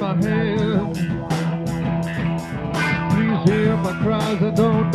my hand. Please hear my cries and don't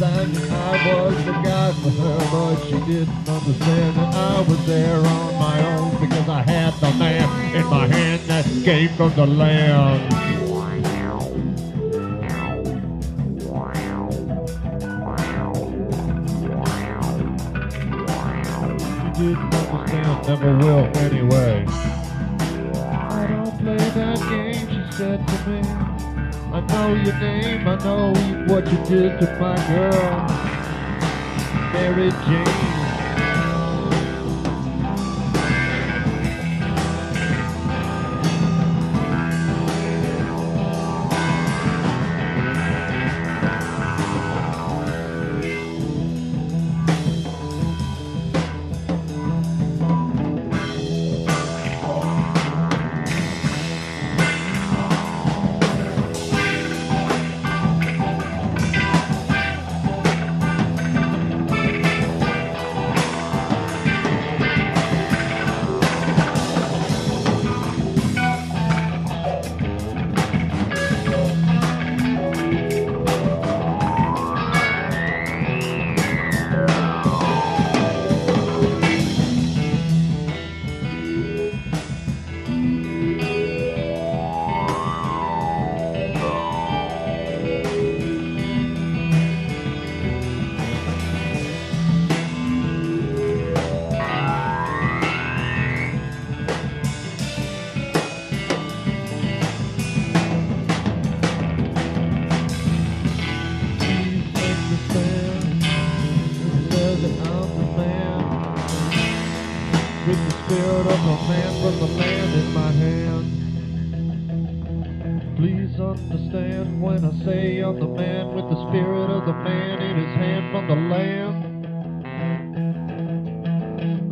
the I I was the guy for her, but she didn't understand that I was there on my own because I had the man in my hand that came from the land. She didn't understand, never will anyway. I don't play that game, she said to me. I know your name, I know what you did to my girl, Mary Jane. Spirit of man from the land in my hand. Please understand when I say I'm the man with the spirit of the man in his hand from the land.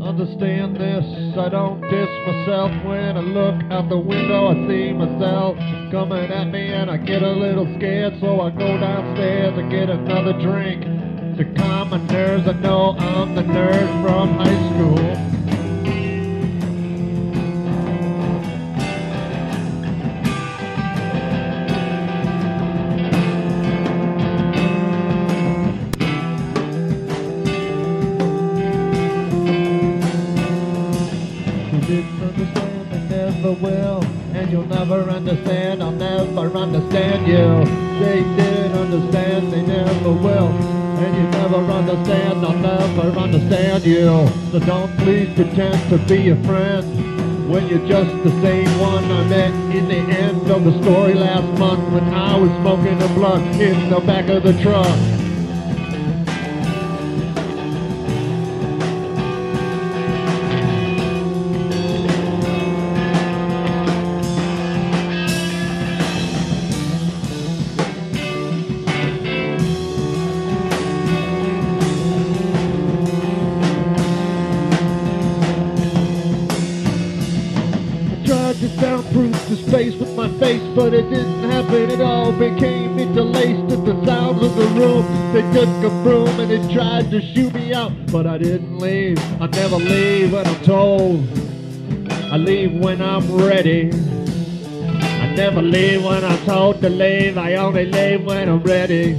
Understand this, I don't diss myself when I look out the window. I see myself coming at me and I get a little scared, so I go downstairs and get another drink to calm my nerves. I know I'm the nerd from high school. Didn't understand and never will, and you'll never understand. I'll never understand you. They didn't understand, they never will, and you never understand. I'll never understand you. So don't please pretend to be a friend when you're just the same one I met in the end of the story last month when I was smoking a blunt in the back of the truck. Soundproof the space with my face, but it didn't happen. It all became interlaced at the sounds of the room. They took a broom and they tried to shoot me out, but I didn't leave. I never leave when I'm told. I leave when I'm ready. I never leave when I'm told to leave. I only leave when I'm ready.